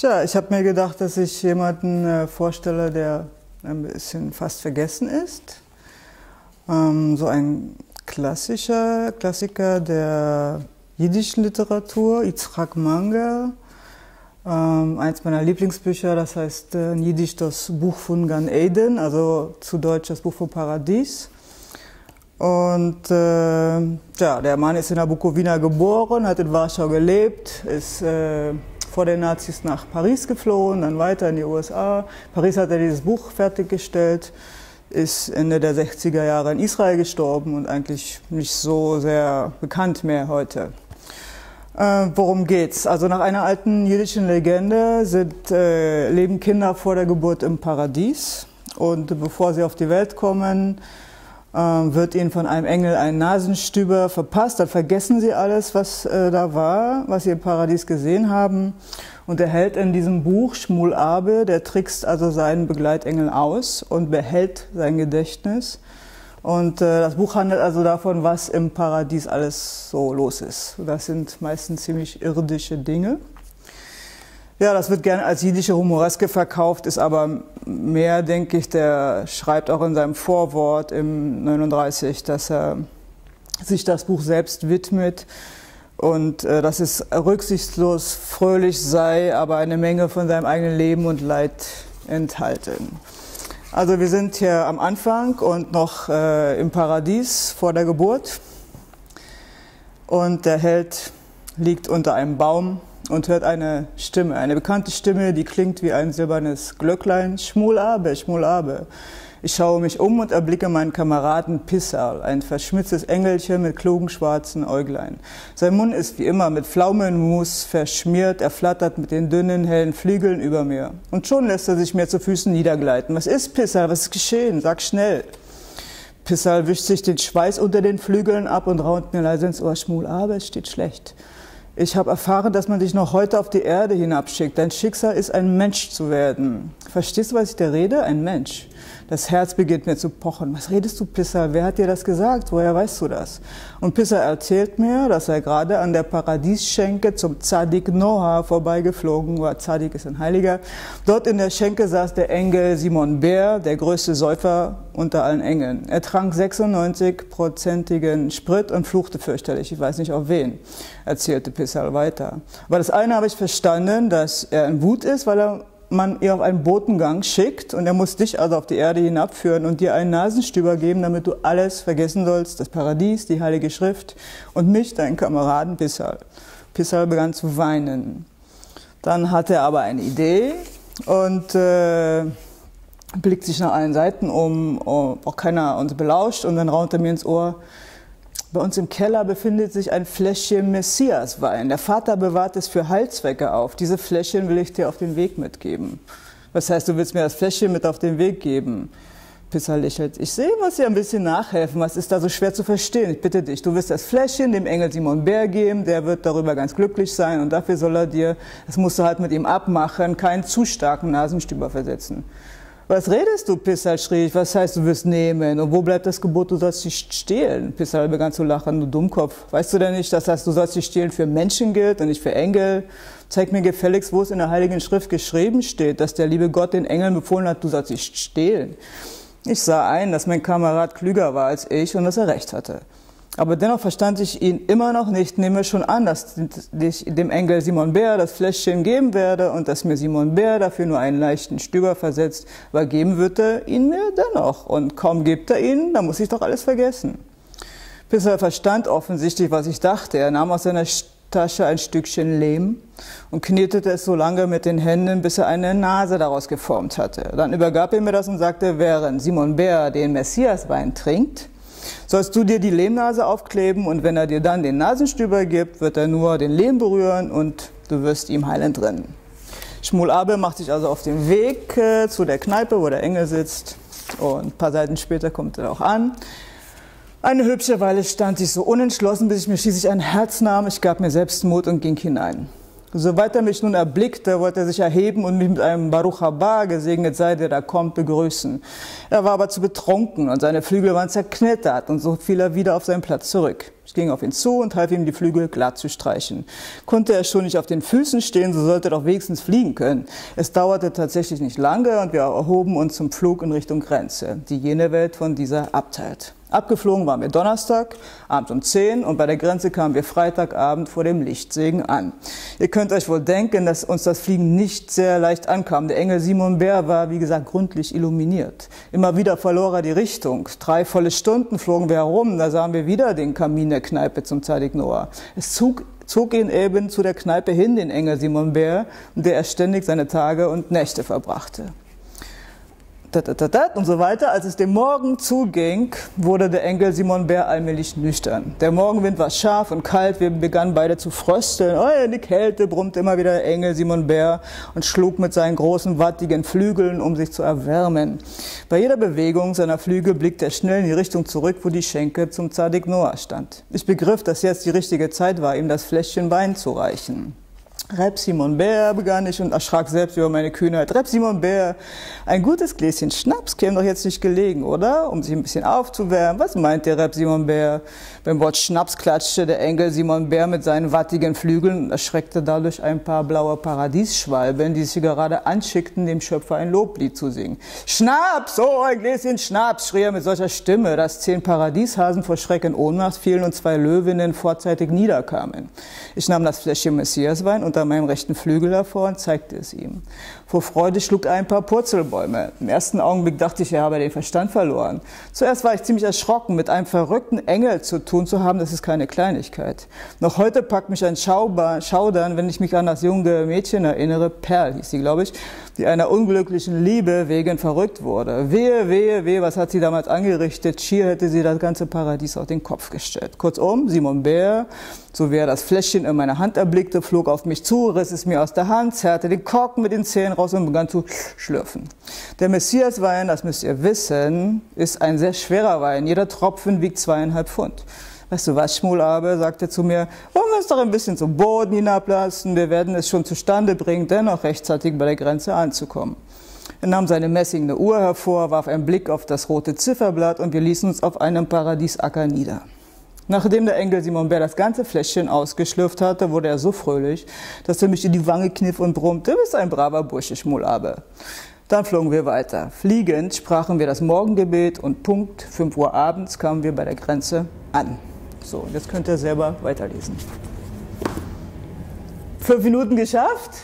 Tja, ich habe mir gedacht, dass ich jemanden äh, vorstelle, der ein bisschen fast vergessen ist. Ähm, so ein klassischer Klassiker der jiddischen Literatur, Yitzhak Manga. Ähm, eins meiner Lieblingsbücher, das heißt äh, in Jiddisch das Buch von Gan Eden, also zu Deutsch das Buch vom Paradies. Und äh, ja, der Mann ist in der Bukowina geboren, hat in Warschau gelebt, ist äh, vor den Nazis nach Paris geflohen, dann weiter in die USA. Paris hat er dieses Buch fertiggestellt, ist Ende der 60er Jahre in Israel gestorben und eigentlich nicht so sehr bekannt mehr heute. Äh, worum geht's? Also nach einer alten jüdischen Legende sind, äh, leben Kinder vor der Geburt im Paradies und bevor sie auf die Welt kommen, wird ihnen von einem Engel ein Nasenstüber verpasst. Dann vergessen sie alles, was äh, da war, was sie im Paradies gesehen haben. Und er hält in diesem Buch Schmul Abe, der trickst also seinen Begleitengel aus und behält sein Gedächtnis. Und äh, das Buch handelt also davon, was im Paradies alles so los ist. Das sind meistens ziemlich irdische Dinge. Ja, das wird gerne als jiddische Humoreske verkauft, ist aber mehr, denke ich, der schreibt auch in seinem Vorwort im 39, dass er sich das Buch selbst widmet und äh, dass es rücksichtslos fröhlich sei, aber eine Menge von seinem eigenen Leben und Leid enthalten. Also wir sind hier am Anfang und noch äh, im Paradies vor der Geburt und der Held liegt unter einem Baum und hört eine Stimme, eine bekannte Stimme, die klingt wie ein silbernes Glöcklein. Schmulabe, Schmulabe. Ich schaue mich um und erblicke meinen Kameraden Pissal, ein verschmitztes Engelchen mit klugen schwarzen Äuglein. Sein Mund ist wie immer mit Pflaumenmus verschmiert, er flattert mit den dünnen, hellen Flügeln über mir. Und schon lässt er sich mir zu Füßen niedergleiten. Was ist Pissal? Was ist geschehen? Sag schnell. Pissal wischt sich den Schweiß unter den Flügeln ab und raunt mir leise ins Ohr. Schmulabe, es steht schlecht. Ich habe erfahren, dass man dich noch heute auf die Erde hinabschickt. Dein Schicksal ist, ein Mensch zu werden. Verstehst du, was ich da rede? Ein Mensch. Das Herz beginnt mir zu pochen. Was redest du, Pisser? Wer hat dir das gesagt? Woher weißt du das? Und Pisser erzählt mir, dass er gerade an der Paradiesschenke zum Zadik Noah vorbeigeflogen war. Zadik ist ein Heiliger. Dort in der Schenke saß der Engel Simon Bär, der größte Säufer unter allen Engeln. Er trank 96-prozentigen Sprit und fluchte fürchterlich. Ich weiß nicht auf wen, erzählte Pisser weiter. Aber das eine habe ich verstanden, dass er in Wut ist, weil er man ihr auf einen Botengang schickt und er muss dich also auf die Erde hinabführen und dir einen Nasenstüber geben, damit du alles vergessen sollst, das Paradies, die Heilige Schrift und mich, deinen Kameraden Pissal. Pissal begann zu weinen. Dann hatte er aber eine Idee und äh, blickt sich nach allen Seiten um, um, auch keiner uns belauscht und dann raunt er mir ins Ohr, bei uns im Keller befindet sich ein Fläschchen Messiaswein. Der Vater bewahrt es für Heilzwecke auf. Diese Fläschchen will ich dir auf den Weg mitgeben. Was heißt, du willst mir das Fläschchen mit auf den Weg geben? Pisser lächelt. Ich sehe, muss dir ein bisschen nachhelfen. Was ist da so schwer zu verstehen? Ich bitte dich, du wirst das Fläschchen dem Engel Simon Bär geben. Der wird darüber ganz glücklich sein und dafür soll er dir, das musst du halt mit ihm abmachen, keinen zu starken Nasenstüber versetzen. Was redest du, Pissal, schrie ich. Was heißt, du wirst nehmen? Und wo bleibt das Gebot, du sollst nicht stehlen? Pissal begann zu lachen, du Dummkopf. Weißt du denn nicht, dass das, du sollst nicht stehlen für Menschen gilt und nicht für Engel? Zeig mir gefälligst, wo es in der Heiligen Schrift geschrieben steht, dass der liebe Gott den Engeln befohlen hat, du sollst nicht stehlen. Ich sah ein, dass mein Kamerad klüger war als ich und dass er recht hatte. Aber dennoch verstand ich ihn immer noch nicht, nehme schon an, dass ich dem Engel Simon Bär das Fläschchen geben werde und dass mir Simon Bär dafür nur einen leichten Stüber versetzt, aber geben wird er ihn mir dennoch. Und kaum gibt er ihn, dann muss ich doch alles vergessen. Bis er verstand offensichtlich, was ich dachte. Er nahm aus seiner Tasche ein Stückchen Lehm und knetete es so lange mit den Händen, bis er eine Nase daraus geformt hatte. Dann übergab er mir das und sagte, während Simon Bär den Messiaswein trinkt, sollst du dir die Lehmnase aufkleben und wenn er dir dann den Nasenstüber gibt, wird er nur den Lehm berühren und du wirst ihm heilend rennen. Schmul Abel macht sich also auf den Weg äh, zu der Kneipe, wo der Engel sitzt und ein paar Seiten später kommt er auch an. Eine hübsche Weile stand ich so unentschlossen, bis ich mir schließlich ein Herz nahm. Ich gab mir selbst Mut und ging hinein. Soweit er mich nun erblickte, wollte er sich erheben und mich mit einem Baruch haba, gesegnet sei, der da kommt, begrüßen. Er war aber zu betrunken und seine Flügel waren zerknittert und so fiel er wieder auf seinen Platz zurück. Ich ging auf ihn zu und half ihm, die Flügel glatt zu streichen. Konnte er schon nicht auf den Füßen stehen, so sollte er doch wenigstens fliegen können. Es dauerte tatsächlich nicht lange und wir erhoben uns zum Flug in Richtung Grenze, die jene Welt von dieser abteilt. Abgeflogen waren wir Donnerstag, abends um 10 und bei der Grenze kamen wir Freitagabend vor dem Lichtsegen an. Ihr könnt euch wohl denken, dass uns das Fliegen nicht sehr leicht ankam. Der Engel Simon Bär war, wie gesagt, gründlich illuminiert. Immer wieder verlor er die Richtung. Drei volle Stunden flogen wir herum, da sahen wir wieder den Kamin der Kneipe zum Zadig Noah. Es zog zog ihn eben zu der Kneipe hin, den Engel Simon Bär, in der er ständig seine Tage und Nächte verbrachte und so weiter. Als es dem Morgen zuging, wurde der Enkel Simon Bär allmählich nüchtern. Der Morgenwind war scharf und kalt, wir begannen beide zu frösteln. Oh, die Kälte brummte immer wieder der Engel Simon Bär und schlug mit seinen großen wattigen Flügeln, um sich zu erwärmen. Bei jeder Bewegung seiner Flügel blickte er schnell in die Richtung zurück, wo die Schenke zum Zadig Noah stand. Ich begriff, dass jetzt die richtige Zeit war, ihm das Fläschchen Wein zu reichen. Rep Simon Bär begann ich und erschrak selbst über meine Kühnheit. Rep Simon Bär, ein gutes Gläschen Schnaps käme doch jetzt nicht gelegen, oder? Um sich ein bisschen aufzuwärmen. Was meint der Rep Simon Bär? Beim Wort Schnaps klatschte der Engel Simon Bär mit seinen wattigen Flügeln und erschreckte dadurch ein paar blaue Paradiesschwalben, die sich gerade anschickten, dem Schöpfer ein Loblied zu singen. Schnaps, oh, ein Gläschen Schnaps, schrie er mit solcher Stimme, dass zehn Paradieshasen vor Schreck in Ohnmacht fielen und zwei Löwinnen vorzeitig niederkamen. Ich nahm das Fläschchen Messiaswein und unter meinem rechten Flügel hervor und zeigte es ihm. Vor Freude schlug er ein paar Purzelbäume. Im ersten Augenblick dachte ich, er habe den Verstand verloren. Zuerst war ich ziemlich erschrocken, mit einem verrückten Engel zu tun zu haben, das ist keine Kleinigkeit. Noch heute packt mich ein Schaudern, wenn ich mich an das junge Mädchen erinnere, Perl hieß sie, glaube ich, die einer unglücklichen Liebe wegen verrückt wurde. Wehe, wehe, wehe, was hat sie damals angerichtet? Schier hätte sie das ganze Paradies auf den Kopf gestellt. Kurzum, Simon Bär, so wie er das Fläschchen in meiner Hand erblickte, flog auf mich zu, riss es mir aus der Hand, zerrte den Korken mit den Zähnen raus und begann zu schlürfen. Der Messiaswein, das müsst ihr wissen, ist ein sehr schwerer Wein. Jeder Tropfen wiegt zweieinhalb Pfund. Weißt du was, Schmulabe, sagte zu mir, wollen wir es doch ein bisschen zum Boden hinablassen, wir werden es schon zustande bringen, dennoch rechtzeitig bei der Grenze anzukommen. Er nahm seine messingene Uhr hervor, warf einen Blick auf das rote Zifferblatt und wir ließen uns auf einem Paradiesacker nieder. Nachdem der Engel Simon Bär das ganze Fläschchen ausgeschlürft hatte, wurde er so fröhlich, dass er mich in die Wange kniff und brummte, du bist ein braver Bursche, Schmulabe. Dann flogen wir weiter. Fliegend sprachen wir das Morgengebet und Punkt 5 Uhr abends kamen wir bei der Grenze an. So, jetzt könnt ihr selber weiterlesen. Fünf Minuten geschafft?